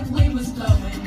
like we was going.